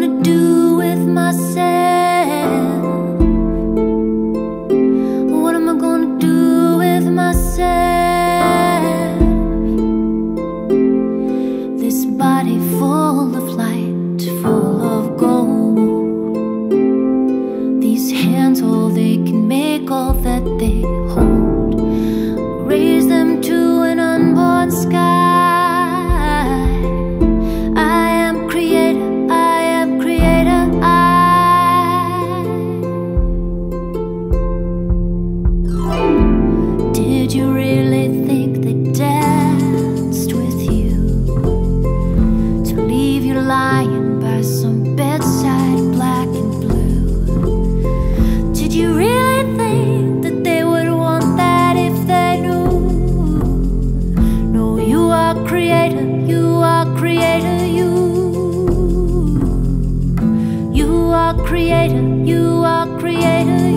gonna do with myself? What am I gonna do with myself? This body full of light, full of gold. These hands, all they can make, all that. you are creator, you. You are creator, you are creator.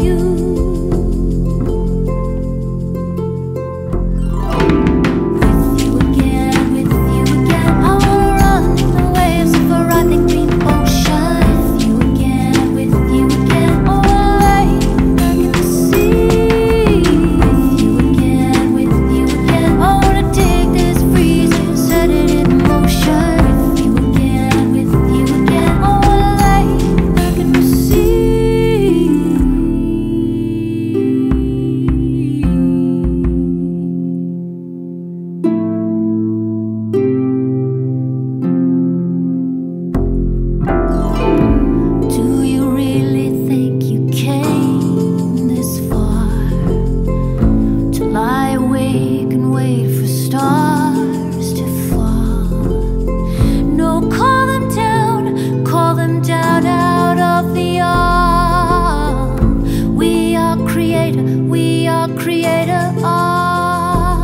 Creator. Oh,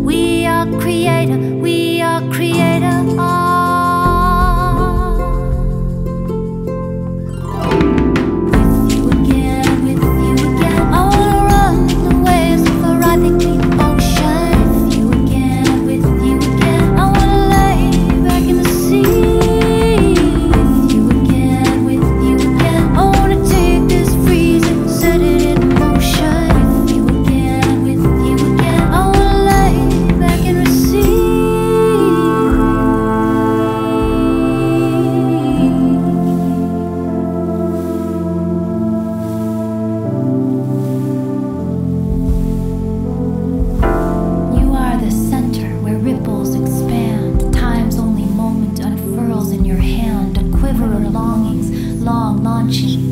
we are creator. We are creator. Long,